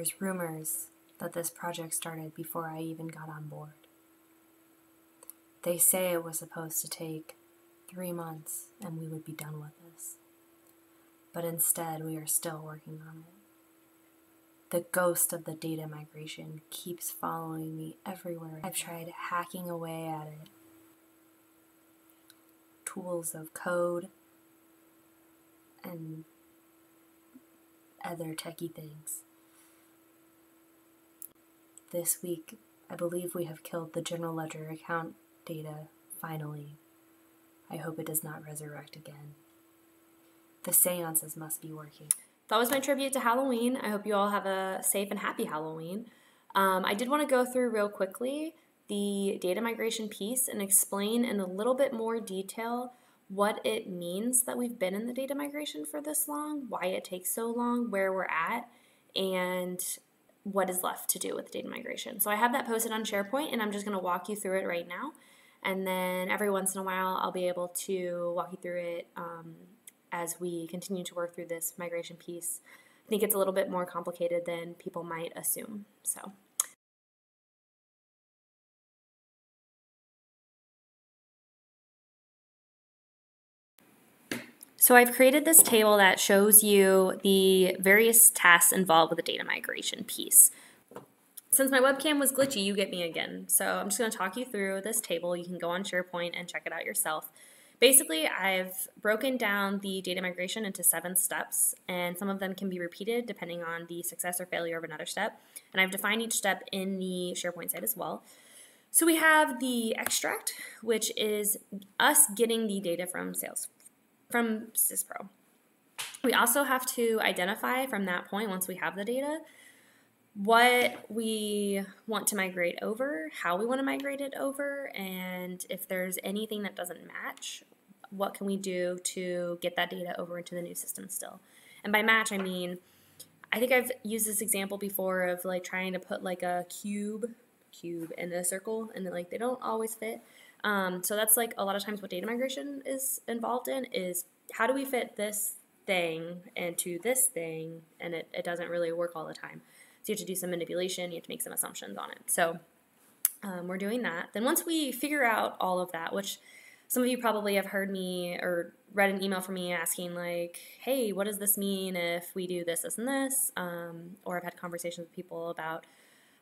there's rumors that this project started before I even got on board. They say it was supposed to take three months and we would be done with this. But instead, we are still working on it. The ghost of the data migration keeps following me everywhere. I've tried hacking away at it. Tools of code and other techie things. This week, I believe we have killed the general ledger account data finally. I hope it does not resurrect again. The seances must be working. That was my tribute to Halloween. I hope you all have a safe and happy Halloween. Um, I did want to go through real quickly the data migration piece and explain in a little bit more detail what it means that we've been in the data migration for this long, why it takes so long, where we're at, and what is left to do with data migration. So I have that posted on SharePoint and I'm just going to walk you through it right now. And then every once in a while, I'll be able to walk you through it um, as we continue to work through this migration piece. I think it's a little bit more complicated than people might assume. So. So I've created this table that shows you the various tasks involved with the data migration piece. Since my webcam was glitchy, you get me again. So I'm just going to talk you through this table. You can go on SharePoint and check it out yourself. Basically, I've broken down the data migration into seven steps, and some of them can be repeated depending on the success or failure of another step. And I've defined each step in the SharePoint site as well. So we have the extract, which is us getting the data from Sales from SysPro. We also have to identify from that point, once we have the data, what we want to migrate over, how we want to migrate it over, and if there's anything that doesn't match, what can we do to get that data over into the new system still. And by match, I mean, I think I've used this example before of like trying to put like a cube, cube in a circle, and like they don't always fit. Um, so that's like a lot of times what data migration is involved in is how do we fit this thing into this thing, and it, it doesn't really work all the time. So you have to do some manipulation, you have to make some assumptions on it. So um, we're doing that. Then once we figure out all of that, which some of you probably have heard me or read an email from me asking like, hey, what does this mean if we do this, this, and this? Um, or I've had conversations with people about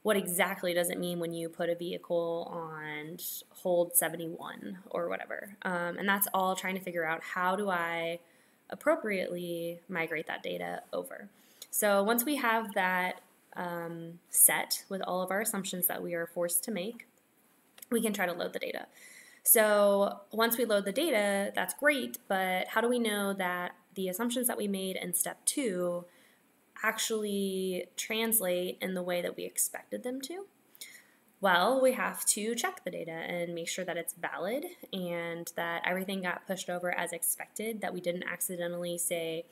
what exactly does it mean when you put a vehicle on hold 71 or whatever. Um, and that's all trying to figure out how do I appropriately migrate that data over. So once we have that um, set with all of our assumptions that we are forced to make, we can try to load the data. So once we load the data, that's great, but how do we know that the assumptions that we made in step two actually translate in the way that we expected them to? Well, we have to check the data and make sure that it's valid and that everything got pushed over as expected, that we didn't accidentally say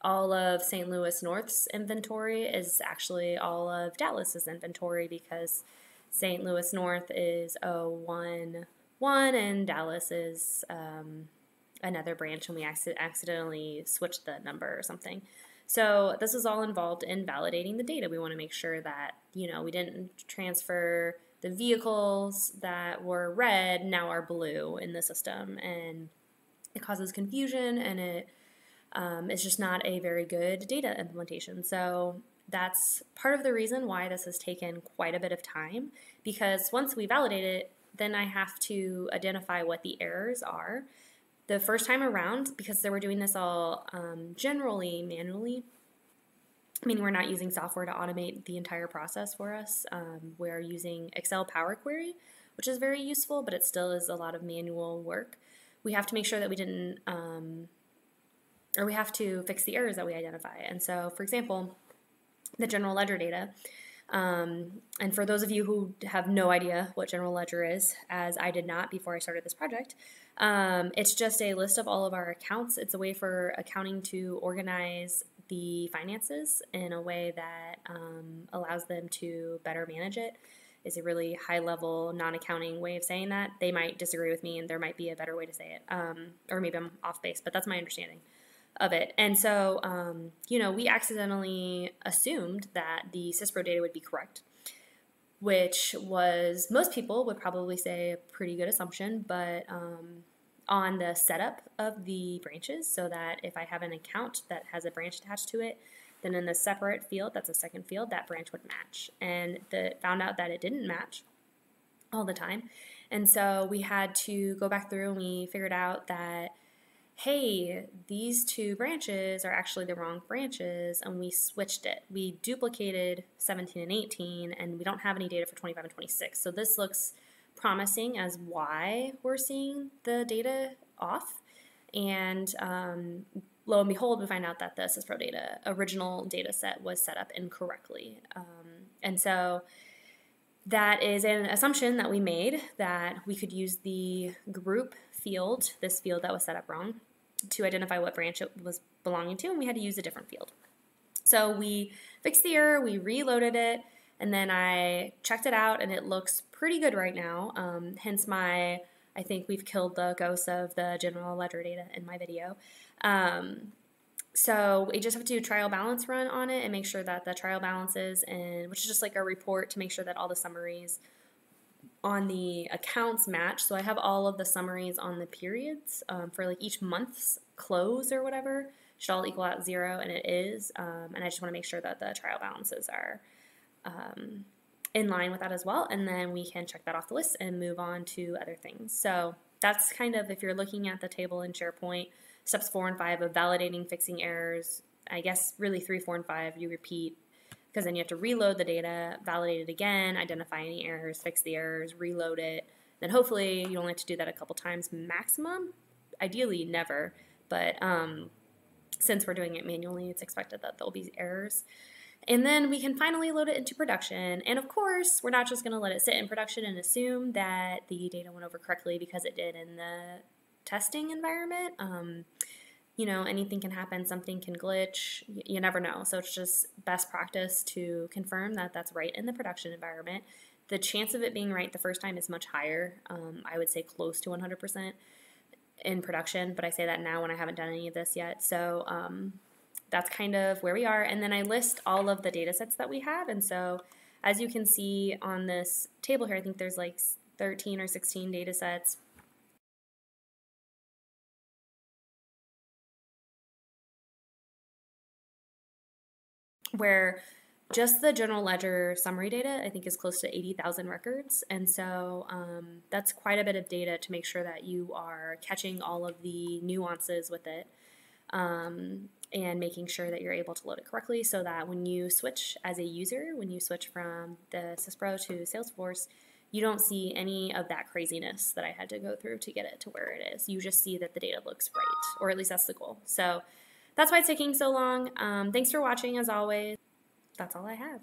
all of St. Louis North's inventory is actually all of Dallas's inventory because St. Louis North is a 1 1 and Dallas is um, another branch and we accidentally switched the number or something. So this is all involved in validating the data. We want to make sure that, you know, we didn't transfer the vehicles that were red now are blue in the system and it causes confusion and it um, is just not a very good data implementation. So that's part of the reason why this has taken quite a bit of time because once we validate it, then I have to identify what the errors are the first time around, because they were doing this all um, generally manually, I mean, we're not using software to automate the entire process for us. Um, we're using Excel Power Query, which is very useful, but it still is a lot of manual work. We have to make sure that we didn't, um, or we have to fix the errors that we identify. And so, for example, the general ledger data. Um, and for those of you who have no idea what general ledger is, as I did not before I started this project, um, it's just a list of all of our accounts. It's a way for accounting to organize the finances in a way that um, allows them to better manage it. Is a really high level, non accounting way of saying that. They might disagree with me, and there might be a better way to say it, um, or maybe I'm off base, but that's my understanding. Of it. And so, um, you know, we accidentally assumed that the SysPro data would be correct, which was, most people would probably say a pretty good assumption, but um, on the setup of the branches, so that if I have an account that has a branch attached to it, then in the separate field, that's a second field, that branch would match. And the, found out that it didn't match all the time. And so we had to go back through and we figured out that hey, these two branches are actually the wrong branches, and we switched it. We duplicated 17 and 18, and we don't have any data for 25 and 26. So this looks promising as why we're seeing the data off. And um, lo and behold, we find out that the SysPro data, original data set, was set up incorrectly. Um, and so that is an assumption that we made that we could use the group field, this field that was set up wrong, to identify what branch it was belonging to, and we had to use a different field. So we fixed the error, we reloaded it, and then I checked it out, and it looks pretty good right now. Um, hence my, I think we've killed the ghost of the general ledger data in my video. Um, so we just have to do trial balance run on it and make sure that the trial balances and which is just like a report to make sure that all the summaries on the accounts match. So I have all of the summaries on the periods um, for like each month's close or whatever should all equal out zero, and it is. Um, and I just want to make sure that the trial balances are um, in line with that as well, and then we can check that off the list and move on to other things. So that's kind of if you're looking at the table in SharePoint, steps four and five of validating, fixing errors. I guess really three, four, and five you repeat because then you have to reload the data, validate it again, identify any errors, fix the errors, reload it. Then hopefully you only have to do that a couple times maximum. Ideally, never. But um, since we're doing it manually, it's expected that there'll be errors. And then we can finally load it into production. And of course, we're not just going to let it sit in production and assume that the data went over correctly because it did in the testing environment. Um, you know, anything can happen, something can glitch, you never know. So it's just best practice to confirm that that's right in the production environment. The chance of it being right the first time is much higher. Um, I would say close to 100% in production, but I say that now when I haven't done any of this yet. So um, that's kind of where we are. And then I list all of the data sets that we have. And so as you can see on this table here, I think there's like 13 or 16 data sets where just the general ledger summary data I think is close to 80,000 records. And so um, that's quite a bit of data to make sure that you are catching all of the nuances with it um, and making sure that you're able to load it correctly so that when you switch as a user when you switch from the SysPro to Salesforce you don't see any of that craziness that I had to go through to get it to where it is. You just see that the data looks right or at least that's the goal. So that's why it's taking so long. Um, thanks for watching as always. That's all I have.